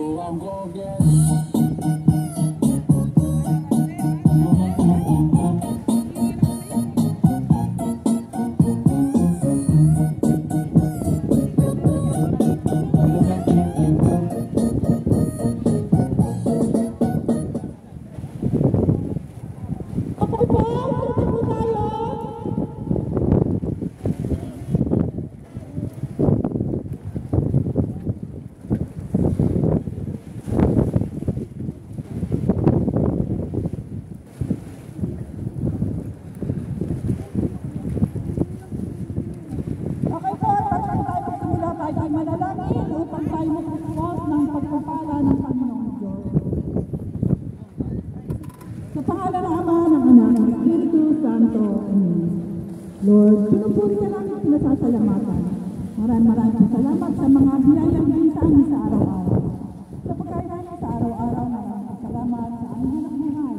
I'm gonna get Okay Anak, Espiritu Santo. Amen. Lord, pinupuri ka namin at pinasasalamatan. Maraming maraming salamat sa mga biyayang din sa sa araw-araw. Sa pagkain sa araw-araw, maraming salamat sa aming anak buhay.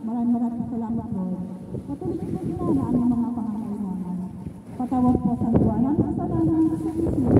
Maraming maraming salamat, Lord. Patuloy po sila na aming mga pangangailangan. Patawag po sa luwa ng kasalanan sa Kristo